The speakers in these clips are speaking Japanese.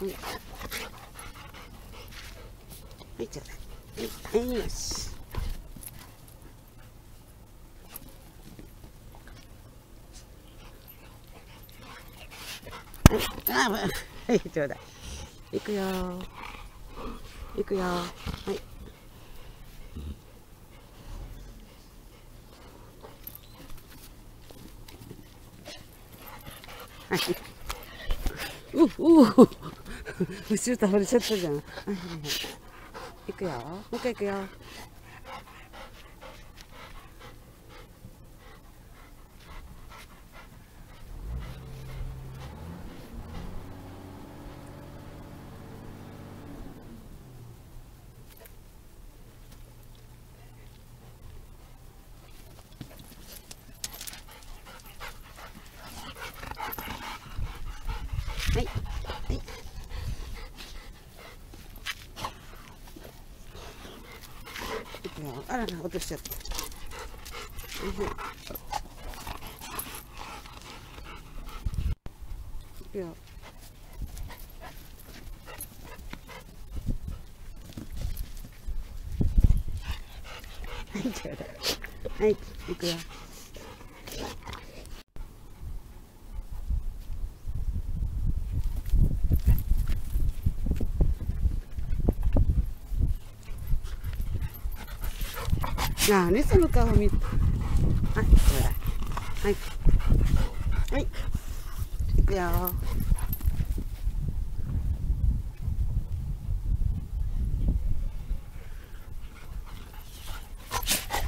はいはいちょうだいはい、はい、よ。しはいあはいちょうだい行くよ。行くよ。はい。はい。うう 後ろ倒れちゃったじゃん。いはいはい。行くよ。もう一回行くよ。もうあらら、落としちゃった。いはい。いくよ。はい、ちょうだい。はい、いくよ。なあねその顔見て。はいほらはい。はい。いくよ。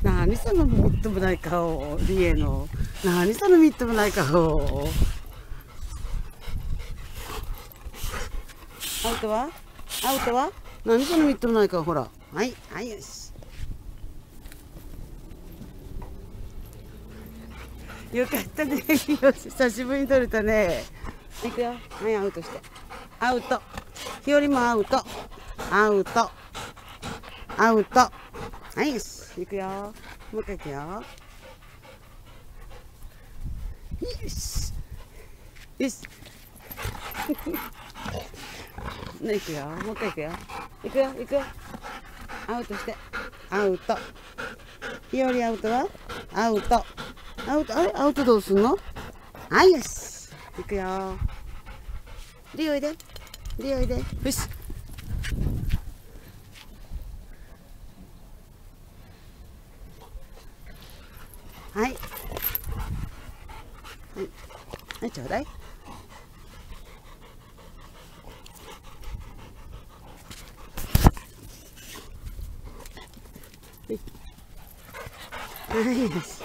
なにそのみっともない顔リエの。なにそのみっともない顔。アウトは？アウトは？何そのみっともない顔ほら。はいはいよし。よかったね。久しぶりに撮れたね。いくよ。はい、アウトして。アウト。日和もアウト。アウト。アウト。はい、よし。いくよ。もう一回いくよ。よし。よし。ね、いくよ。もう一回いくよ。いくよ、いくよ。アウトして。アウト。日和アウトは？アウト。アウト、アウトどうすんの？はい、よし。行くよ。リオいで。リオいで。よし。はい。はい。はい、ちょうだい。はい。はい、よし。